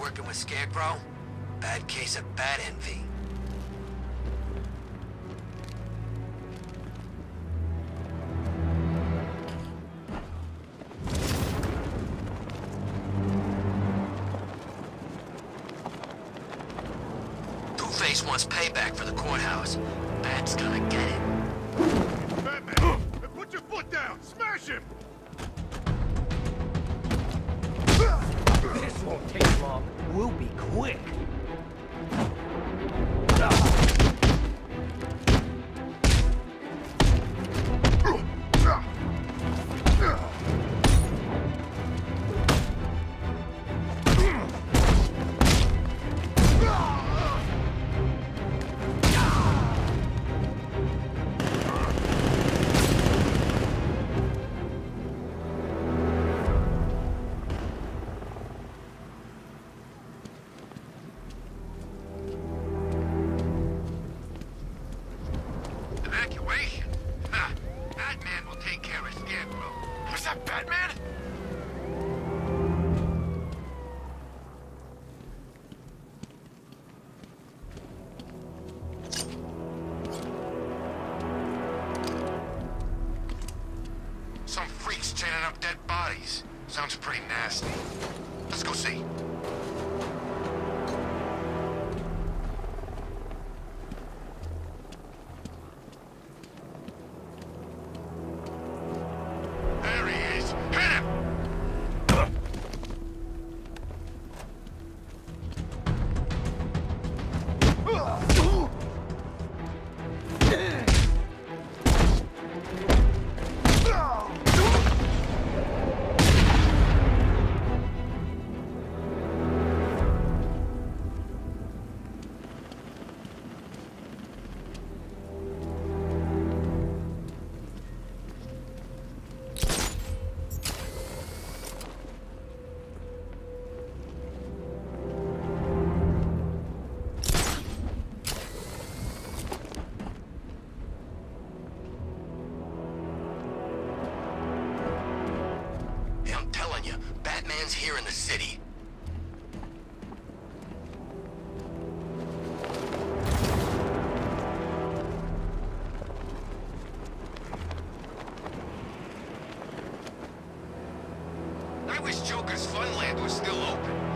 working with Scarecrow? Bad case of bat envy. Two-Face wants payback for the courthouse. We'll be quick. Evacuation? Ha! Batman will take care of Scarecrow. Was that Batman? Some freaks chaining up dead bodies. Sounds pretty nasty. Let's go see. Telling you, Batman's here in the city. I wish Joker's Funland was still open.